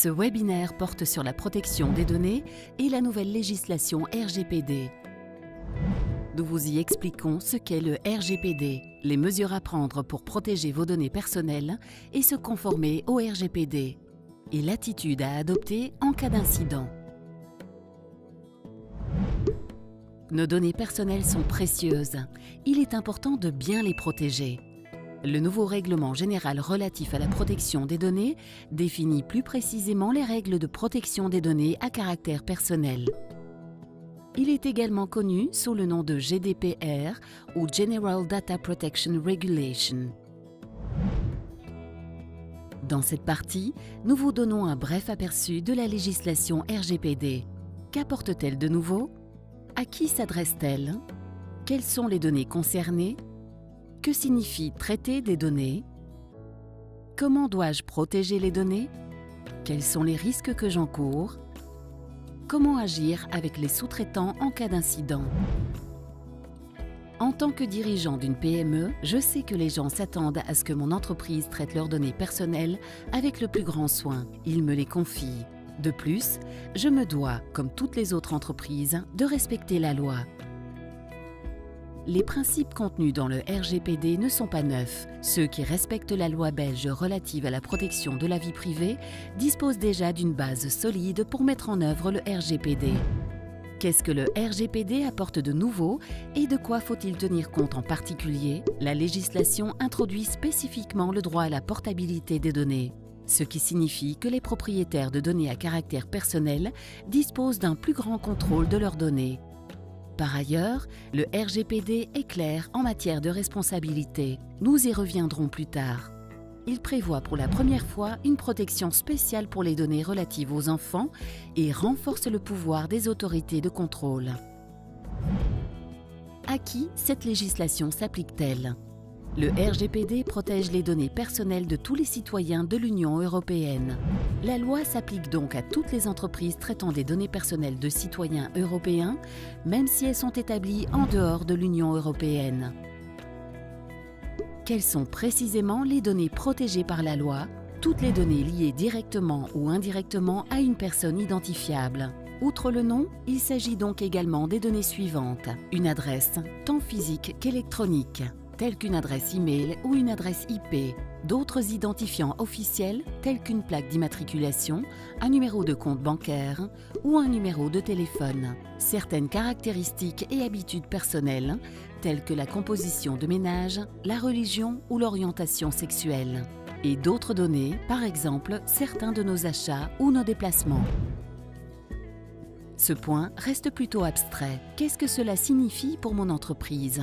Ce webinaire porte sur la protection des données et la nouvelle législation RGPD. Nous vous y expliquons ce qu'est le RGPD, les mesures à prendre pour protéger vos données personnelles et se conformer au RGPD, et l'attitude à adopter en cas d'incident. Nos données personnelles sont précieuses. Il est important de bien les protéger. Le nouveau règlement général relatif à la protection des données définit plus précisément les règles de protection des données à caractère personnel. Il est également connu sous le nom de GDPR ou General Data Protection Regulation. Dans cette partie, nous vous donnons un bref aperçu de la législation RGPD. Qu'apporte-t-elle de nouveau? À qui s'adresse-t-elle? Quelles sont les données concernées? Que signifie traiter des données? Comment dois-je protéger les données? Quels sont les risques que j'encours? Comment agir avec les sous-traitants en cas d'incident? En tant que dirigeant d'une PME, je sais que les gens s'attendent à ce que mon entreprise traite leurs données personnelles avec le plus grand soin. Ils me les confient. De plus, je me dois, comme toutes les autres entreprises, de respecter la loi les principes contenus dans le RGPD ne sont pas neufs. Ceux qui respectent la loi belge relative à la protection de la vie privée disposent déjà d'une base solide pour mettre en œuvre le RGPD. Qu'est-ce que le RGPD apporte de nouveau et de quoi faut-il tenir compte en particulier? La législation introduit spécifiquement le droit à la portabilité des données ce qui signifie que les propriétaires de données à caractère personnel disposent d'un plus grand contrôle de leurs données. Par ailleurs, le RGPD est clair en matière de responsabilité. Nous y reviendrons plus tard. Il prévoit pour la première fois une protection spéciale pour les données relatives aux enfants et renforce le pouvoir des autorités de contrôle. À qui cette législation s'applique-t-elle? Le RGPD protège les données personnelles de tous les citoyens de l'Union européenne. La loi s'applique donc à toutes les entreprises traitant des données personnelles de citoyens européens, même si elles sont établies en dehors de l'Union européenne. Quelles sont précisément les données protégées par la loi? Toutes les données liées directement ou indirectement à une personne identifiable. Outre le nom, il s'agit donc également des données suivantes. Une adresse, tant physique qu'électronique telles qu'une adresse e-mail ou une adresse IP, d'autres identifiants officiels tels qu'une plaque d'immatriculation, un numéro de compte bancaire ou un numéro de téléphone, certaines caractéristiques et habitudes personnelles telles que la composition de ménage, la religion ou l'orientation sexuelle, et d'autres données, par exemple certains de nos achats ou nos déplacements. Ce point reste plutôt abstrait. Qu'est-ce que cela signifie pour mon entreprise?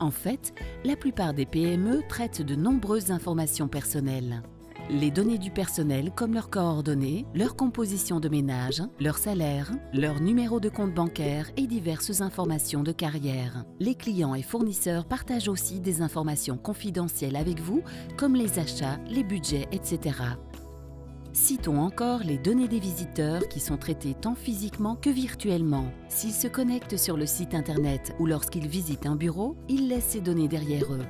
En fait, la plupart des PME traitent de nombreuses informations personnelles. Les données du personnel comme leurs coordonnées, leur composition de ménage, leur salaire, leur numéro de compte bancaire et diverses informations de carrière. Les clients et fournisseurs partagent aussi des informations confidentielles avec vous comme les achats, les budgets, etc. Citons encore les données des visiteurs qui sont traitées tant physiquement que virtuellement. S'ils se connectent sur le site internet ou lorsqu'ils visitent un bureau, ils laissent ces données derrière eux.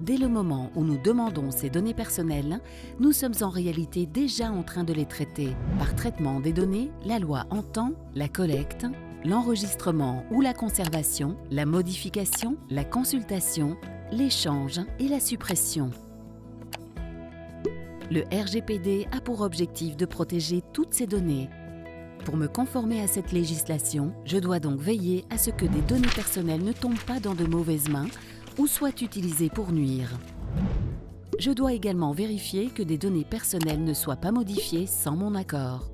Dès le moment où nous demandons ces données personnelles, nous sommes en réalité déjà en train de les traiter. Par traitement des données, la loi entend la collecte, l'enregistrement ou la conservation, la modification, la consultation, l'échange et la suppression. Le RGPD a pour objectif de protéger toutes ces données. Pour me conformer à cette législation, je dois donc veiller à ce que des données personnelles ne tombent pas dans de mauvaises mains ou soient utilisées pour nuire. Je dois également vérifier que des données personnelles ne soient pas modifiées sans mon accord.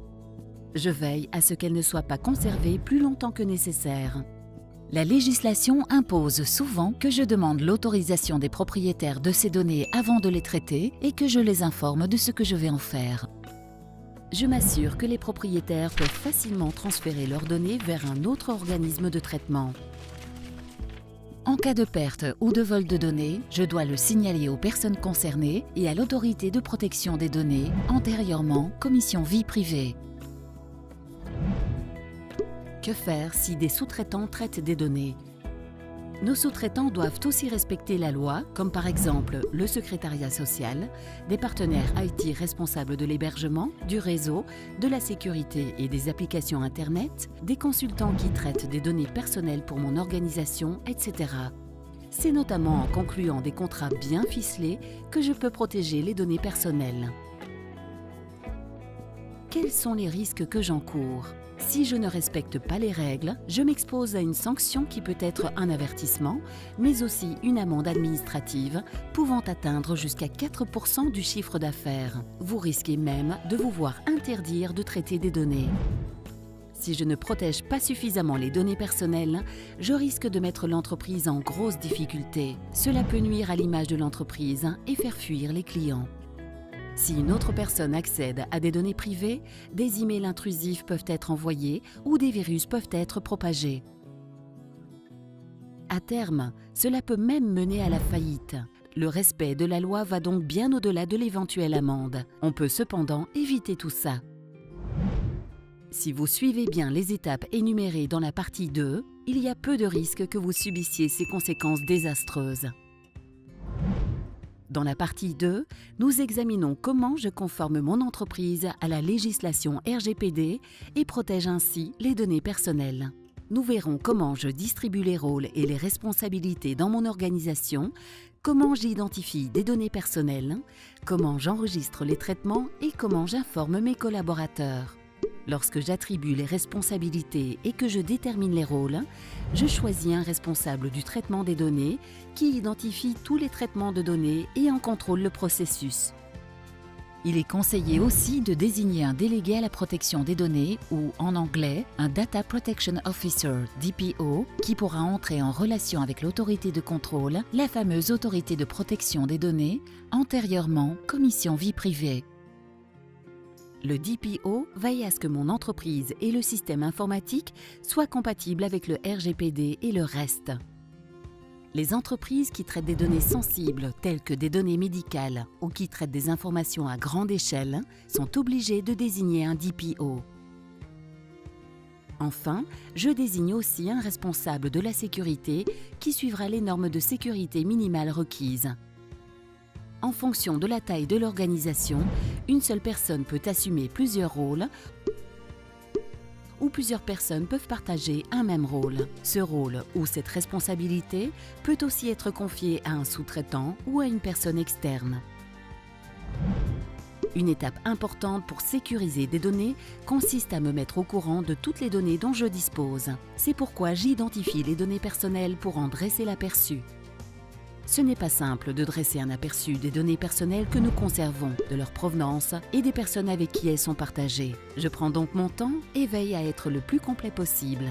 Je veille à ce qu'elles ne soient pas conservées plus longtemps que nécessaire. La législation impose souvent que je demande l'autorisation des propriétaires de ces données avant de les traiter et que je les informe de ce que je vais en faire. Je m'assure que les propriétaires peuvent facilement transférer leurs données vers un autre organisme de traitement. En cas de perte ou de vol de données, je dois le signaler aux personnes concernées et à l'autorité de protection des données, antérieurement Commission vie privée. Que faire si des sous-traitants traitent des données? Nos sous-traitants doivent aussi respecter la loi, comme par exemple le secrétariat social, des partenaires IT responsables de l'hébergement, du réseau, de la sécurité et des applications Internet, des consultants qui traitent des données personnelles pour mon organisation, etc. C'est notamment en concluant des contrats bien ficelés que je peux protéger les données personnelles. Quels sont les risques que j'encours? Si je ne respecte pas les règles, je m'expose à une sanction qui peut être un avertissement, mais aussi une amende administrative pouvant atteindre jusqu'à 4% du chiffre d'affaires. Vous risquez même de vous voir interdire de traiter des données. Si je ne protège pas suffisamment les données personnelles, je risque de mettre l'entreprise en grosse difficulté. Cela peut nuire à l'image de l'entreprise et faire fuir les clients. Si une autre personne accède à des données privées, des emails intrusifs peuvent être envoyés ou des virus peuvent être propagés. À terme, cela peut même mener à la faillite. Le respect de la loi va donc bien au-delà de l'éventuelle amende. On peut cependant éviter tout ça. Si vous suivez bien les étapes énumérées dans la partie 2, il y a peu de risques que vous subissiez ces conséquences désastreuses. Dans la partie 2, nous examinons comment je conforme mon entreprise à la législation RGPD et protège ainsi les données personnelles. Nous verrons comment je distribue les rôles et les responsabilités dans mon organisation, comment j'identifie des données personnelles, comment j'enregistre les traitements et comment j'informe mes collaborateurs. Lorsque j'attribue les responsabilités et que je détermine les rôles, je choisis un responsable du traitement des données qui identifie tous les traitements de données et en contrôle le processus. Il est conseillé aussi de désigner un délégué à la protection des données ou en anglais un Data Protection Officer DPO qui pourra entrer en relation avec l'autorité de contrôle, la fameuse autorité de protection des données, antérieurement Commission vie privée. Le DPO veille à ce que mon entreprise et le système informatique soient compatibles avec le RGPD et le reste. Les entreprises qui traitent des données sensibles telles que des données médicales ou qui traitent des informations à grande échelle sont obligées de désigner un DPO. Enfin, je désigne aussi un responsable de la sécurité qui suivra les normes de sécurité minimales requises en fonction de la taille de l'organisation, une seule personne peut assumer plusieurs rôles ou plusieurs personnes peuvent partager un même rôle. Ce rôle ou cette responsabilité peut aussi être confié à un sous-traitant ou à une personne externe. Une étape importante pour sécuriser des données consiste à me mettre au courant de toutes les données dont je dispose. C'est pourquoi j'identifie les données personnelles pour en dresser l'aperçu. Ce n'est pas simple de dresser un aperçu des données personnelles que nous conservons, de leur provenance et des personnes avec qui elles sont partagées. Je prends donc mon temps et veille à être le plus complet possible.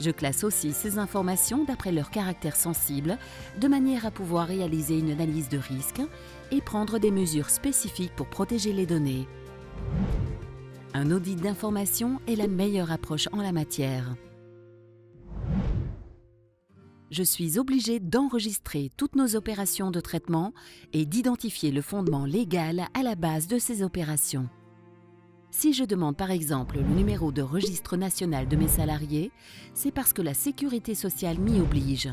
Je classe aussi ces informations d'après leur caractère sensible, de manière à pouvoir réaliser une analyse de risque et prendre des mesures spécifiques pour protéger les données. Un audit d'information est la meilleure approche en la matière je suis obligé d'enregistrer toutes nos opérations de traitement et d'identifier le fondement légal à la base de ces opérations. Si je demande par exemple le numéro de registre national de mes salariés, c'est parce que la sécurité sociale m'y oblige.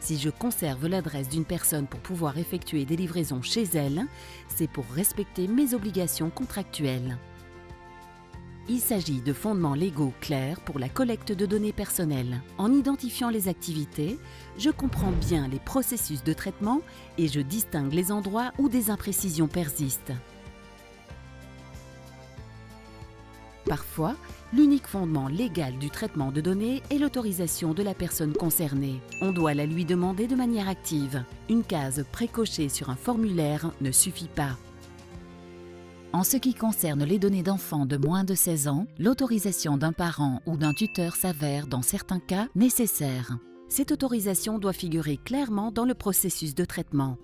Si je conserve l'adresse d'une personne pour pouvoir effectuer des livraisons chez elle, c'est pour respecter mes obligations contractuelles. Il s'agit de fondements légaux clairs pour la collecte de données personnelles. En identifiant les activités, je comprends bien les processus de traitement et je distingue les endroits où des imprécisions persistent. Parfois, l'unique fondement légal du traitement de données est l'autorisation de la personne concernée. On doit la lui demander de manière active. Une case précochée sur un formulaire ne suffit pas. En ce qui concerne les données d'enfants de moins de 16 ans, l'autorisation d'un parent ou d'un tuteur s'avère, dans certains cas, nécessaire. Cette autorisation doit figurer clairement dans le processus de traitement.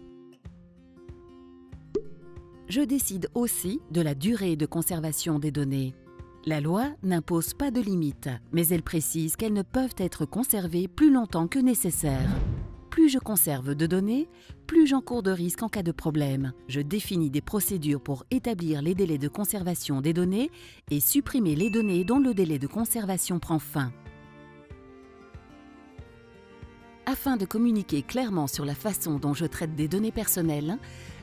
Je décide aussi de la durée de conservation des données. La loi n'impose pas de limite, mais elle précise qu'elles ne peuvent être conservées plus longtemps que nécessaire plus je conserve de données, plus j'encours de risques en cas de problème. Je définis des procédures pour établir les délais de conservation des données et supprimer les données dont le délai de conservation prend fin. Afin de communiquer clairement sur la façon dont je traite des données personnelles,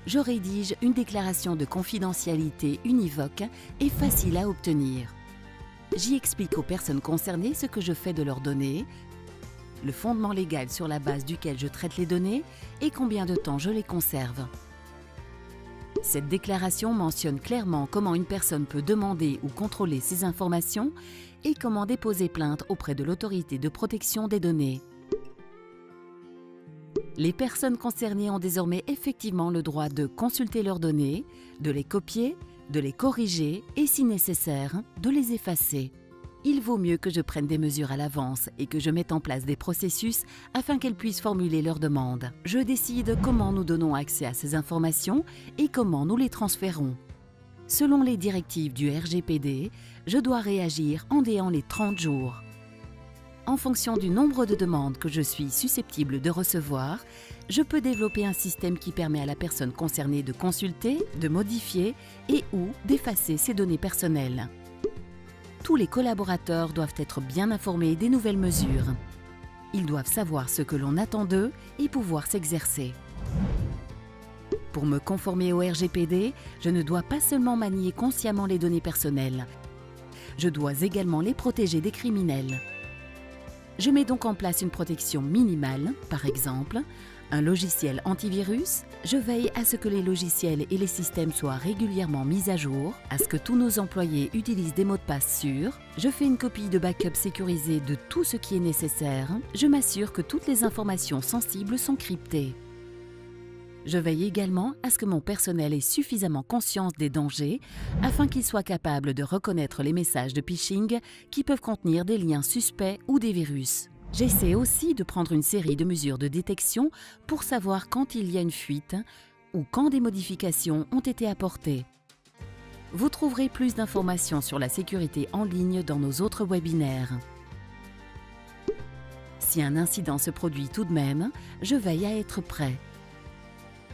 je rédige une déclaration de confidentialité univoque et facile à obtenir. J'y explique aux personnes concernées ce que je fais de leurs données, le fondement légal sur la base duquel je traite les données et combien de temps je les conserve. Cette déclaration mentionne clairement comment une personne peut demander ou contrôler ces informations et comment déposer plainte auprès de l'autorité de protection des données. Les personnes concernées ont désormais effectivement le droit de consulter leurs données, de les copier, de les corriger et, si nécessaire, de les effacer. Il vaut mieux que je prenne des mesures à l'avance et que je mette en place des processus afin qu'elles puissent formuler leurs demandes. Je décide comment nous donnons accès à ces informations et comment nous les transférons. Selon les directives du RGPD, je dois réagir en déant les 30 jours. En fonction du nombre de demandes que je suis susceptible de recevoir, je peux développer un système qui permet à la personne concernée de consulter, de modifier et ou d'effacer ses données personnelles. Tous les collaborateurs doivent être bien informés des nouvelles mesures. Ils doivent savoir ce que l'on attend d'eux et pouvoir s'exercer. Pour me conformer au RGPD, je ne dois pas seulement manier consciemment les données personnelles, je dois également les protéger des criminels. Je mets donc en place une protection minimale, par exemple, un logiciel antivirus, je veille à ce que les logiciels et les systèmes soient régulièrement mis à jour, à ce que tous nos employés utilisent des mots de passe sûrs, je fais une copie de backup sécurisée de tout ce qui est nécessaire, je m'assure que toutes les informations sensibles sont cryptées. Je veille également à ce que mon personnel ait suffisamment conscience des dangers afin qu'il soit capable de reconnaître les messages de phishing qui peuvent contenir des liens suspects ou des virus. J'essaie aussi de prendre une série de mesures de détection pour savoir quand il y a une fuite ou quand des modifications ont été apportées. Vous trouverez plus d'informations sur la sécurité en ligne dans nos autres webinaires. Si un incident se produit tout de même, je veille à être prêt.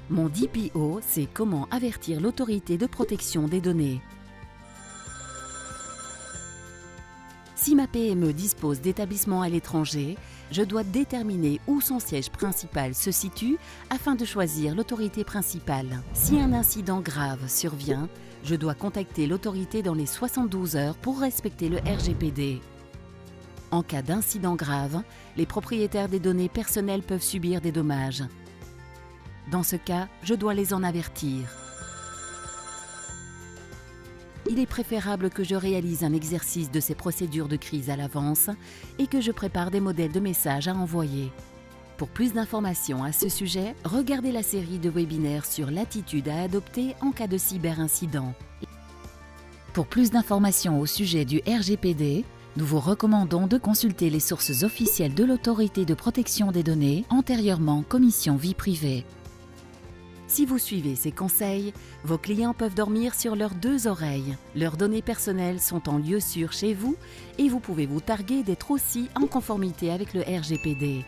Mon DPO, c'est comment avertir l'autorité de protection des données. Si ma PME dispose d'établissements à l'étranger, je dois déterminer où son siège principal se situe afin de choisir l'autorité principale. Si un incident grave survient, je dois contacter l'autorité dans les 72 heures pour respecter le RGPD. En cas d'incident grave, les propriétaires des données personnelles peuvent subir des dommages. Dans ce cas, je dois les en avertir. Il est préférable que je réalise un exercice de ces procédures de crise à l'avance et que je prépare des modèles de messages à envoyer. Pour plus d'informations à ce sujet, regardez la série de webinaires sur l'attitude à adopter en cas de cyberincident. Pour plus d'informations au sujet du RGPD, nous vous recommandons de consulter les sources officielles de l'autorité de protection des données, antérieurement Commission vie privée. Si vous suivez ces conseils, vos clients peuvent dormir sur leurs deux oreilles. Leurs données personnelles sont en lieu sûr chez vous et vous pouvez vous targuer d'être aussi en conformité avec le RGPD.